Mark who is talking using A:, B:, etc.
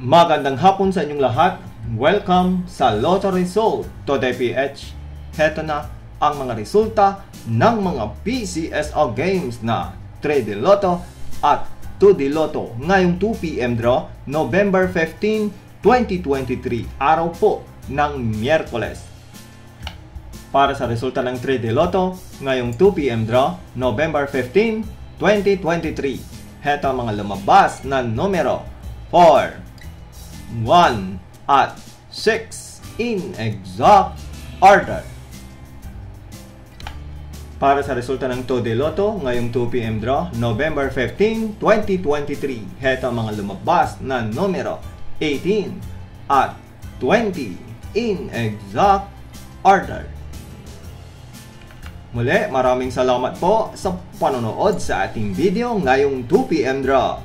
A: Magandang hapon sa inyong lahat. Welcome sa Lotto Result to DPH. Heto na ang mga resulta ng mga PCSO games na 3D Lotto at 2D Lotto ngayong 2pm draw November 15, 2023 araw po ng Miyerkules. Para sa resulta ng 3D Lotto ngayong 2pm draw November 15, 2023 heto ang mga lumabas na numero 4, 1 at 6 in exact order. Para sa resulta ng Tode Lotto ngayong 2pm draw, November 15, 2023, heto ang mga lumabas na numero 18 at 20 in exact order. Muli, maraming salamat po sa panonood sa ating video ngayong 2pm draw.